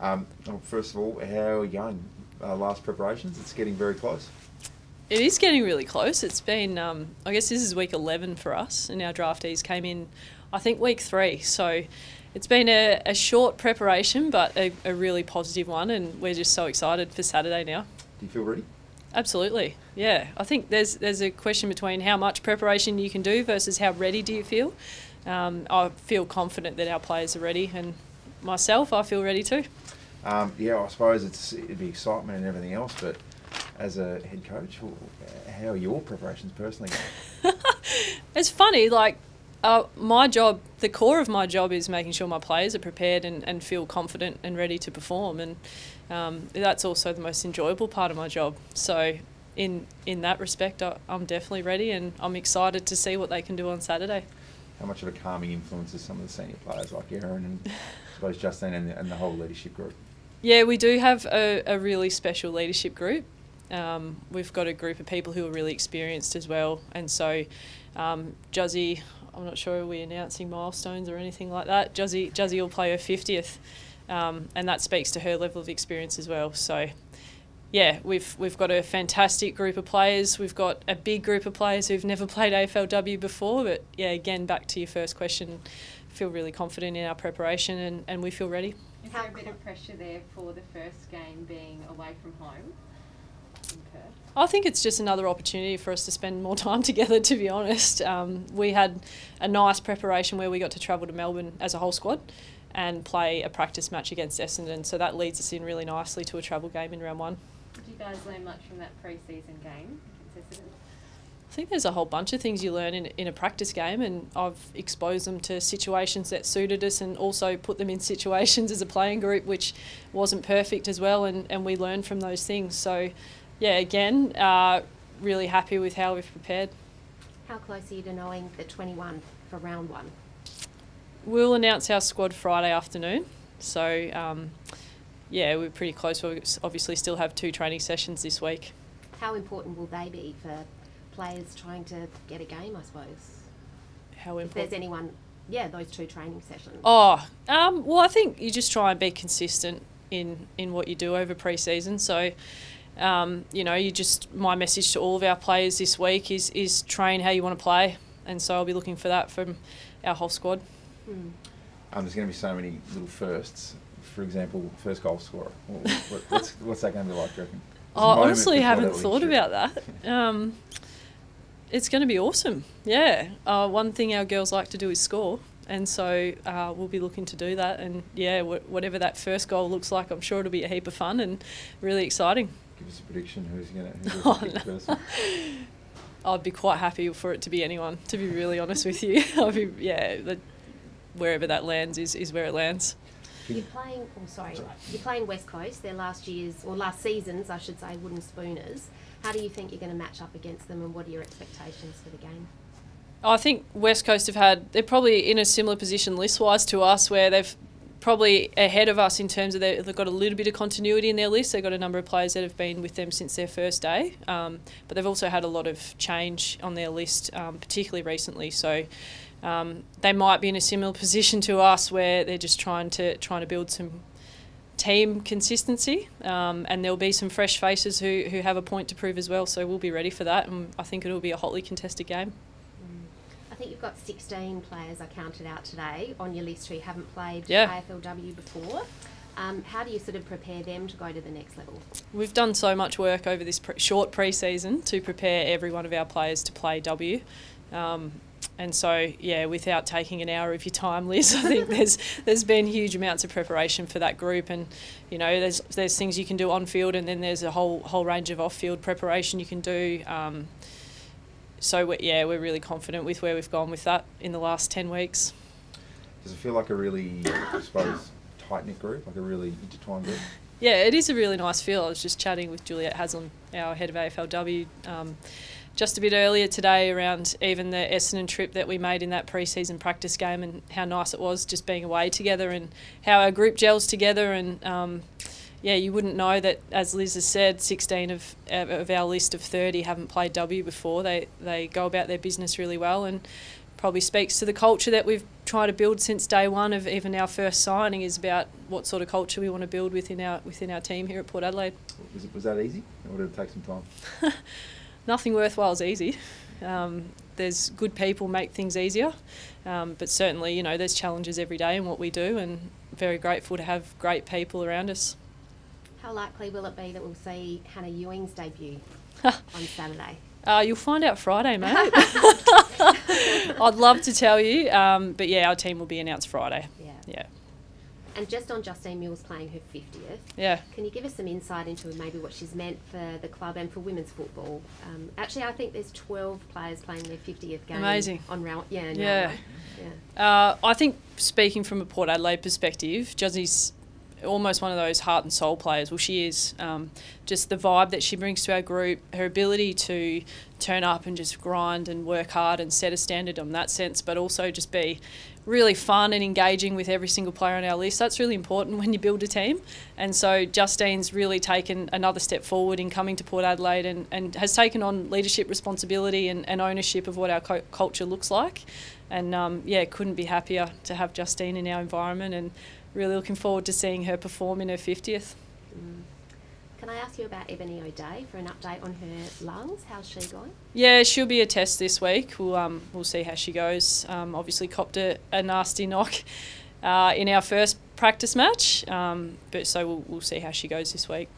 Um, well, first of all, how are you going? Uh, last preparations, it's getting very close. It is getting really close. It's been, um, I guess this is week 11 for us, and our draftees came in, I think, week three. So it's been a, a short preparation, but a, a really positive one, and we're just so excited for Saturday now. Do you feel ready? Absolutely, yeah. I think there's there's a question between how much preparation you can do versus how ready do you feel. Um, I feel confident that our players are ready, and myself, I feel ready too. Um, yeah, I suppose it's be excitement and everything else, but as a head coach, how are your preparations personally going? it's funny, like uh, my job, the core of my job is making sure my players are prepared and, and feel confident and ready to perform, and um, that's also the most enjoyable part of my job. So, in in that respect, I, I'm definitely ready, and I'm excited to see what they can do on Saturday. How much of a calming influence is some of the senior players like Erin and I suppose Justine and the, and the whole leadership group? Yeah, we do have a, a really special leadership group. Um, we've got a group of people who are really experienced as well, and so um, Juzzy, I'm not sure are we announcing milestones or anything like that. Juzzy, Juzzy will play her 50th, um, and that speaks to her level of experience as well. So, yeah, we've we've got a fantastic group of players. We've got a big group of players who've never played AFLW before. But yeah, again, back to your first question, feel really confident in our preparation, and, and we feel ready. Is there a bit of pressure there for the first game being away from home? I think it's just another opportunity for us to spend more time together, to be honest. Um, we had a nice preparation where we got to travel to Melbourne as a whole squad and play a practice match against Essendon, so that leads us in really nicely to a travel game in round one. Did you guys learn much from that pre season game against Essendon? I think there's a whole bunch of things you learn in, in a practice game, and I've exposed them to situations that suited us and also put them in situations as a playing group which wasn't perfect as well, and, and we learned from those things. So yeah, again, uh, really happy with how we've prepared. How close are you to knowing the 21 for round one? We'll announce our squad Friday afternoon. So, um, yeah, we're pretty close. We obviously still have two training sessions this week. How important will they be for players trying to get a game, I suppose? How important? If there's anyone, yeah, those two training sessions. Oh, um, well, I think you just try and be consistent in, in what you do over pre season. So, um, you know, you just my message to all of our players this week is is train how you want to play, and so I'll be looking for that from our whole squad. Mm. Um, there's going to be so many little firsts. For example, first goal scorer. What, what's, what's that going to be like? Do you reckon? I honestly haven't thought about that. Um, it's going to be awesome. Yeah. Uh, one thing our girls like to do is score. And so uh, we'll be looking to do that. And yeah, wh- whatever that first goal looks like, I'm sure it'll be a heap of fun and really exciting give us a prediction who's going to who's oh, no. I'd be quite happy for it to be anyone. To be really honest with you, I'd be yeah. The, wherever that lands is, is where it lands. You're playing. Oh, sorry. sorry. You're playing West Coast. They're last year's or last season's, I should say, wooden spooners. How do you think you're going to match up against them, and what are your expectations for the game? I think West Coast have had. They're probably in a similar position list wise to us, where they've probably ahead of us in terms of their, they've got a little bit of continuity in their list. They've got a number of players that have been with them since their first day, um, but they've also had a lot of change on their list, um, particularly recently. So um, they might be in a similar position to us, where they're just trying to trying to build some team consistency, um, and there'll be some fresh faces who who have a point to prove as well. So we'll be ready for that, and I think it'll be a hotly contested game. I think you've got 16 players I counted out today on your list who haven't played yeah. AFLW before. Um, how do you sort of prepare them to go to the next level? We've done so much work over this pre- short pre-season to prepare every one of our players to play W. Um, and so, yeah, without taking an hour of your time, Liz, I think there's there's been huge amounts of preparation for that group, and you know, there's there's things you can do on field, and then there's a whole whole range of off field preparation you can do. Um, so we're, yeah, we're really confident with where we've gone with that in the last ten weeks. Does it feel like a really, I suppose, tight knit group, like a really intertwined group? Yeah, it is a really nice feel. I was just chatting with Juliet Haslam, our head of AFLW, um, just a bit earlier today around even the Essendon trip that we made in that pre-season practice game and how nice it was just being away together and how our group gels together and um, yeah, you wouldn't know that, as Liz has said, 16 of, of our list of 30 haven't played W before. They, they go about their business really well and probably speaks to the culture that we've tried to build since day one of even our first signing is about what sort of culture we want to build within our within our team here at Port Adelaide. Was, it, was that easy, or did it take some time? Nothing worthwhile is easy. Um, there's good people make things easier, um, but certainly you know there's challenges every day in what we do, and very grateful to have great people around us. How likely will it be that we'll see Hannah Ewings debut on Saturday? Uh, you'll find out Friday, mate. I'd love to tell you, um, but yeah, our team will be announced Friday. Yeah. Yeah, And just on Justine Mules playing her 50th, yeah. can you give us some insight into maybe what she's meant for the club and for women's football? Um, actually, I think there's 12 players playing their 50th game Amazing. on round. Yeah, Yeah. yeah. Uh, I think speaking from a Port Adelaide perspective, Juzzie's almost one of those heart and soul players. Well, she is. Um, just the vibe that she brings to our group, her ability to turn up and just grind and work hard and set a standard on that sense, but also just be really fun and engaging with every single player on our list. That's really important when you build a team. And so Justine's really taken another step forward in coming to Port Adelaide and, and has taken on leadership responsibility and, and ownership of what our culture looks like. And um, yeah, couldn't be happier to have Justine in our environment and really looking forward to seeing her perform in her 50th. Mm. Can I ask you about Ebony O'Dea for an update on her lungs? How's she going? Yeah, she'll be a test this week. We'll um, we'll see how she goes. Um, obviously, copped a, a nasty knock uh, in our first practice match, um, but so we'll, we'll see how she goes this week.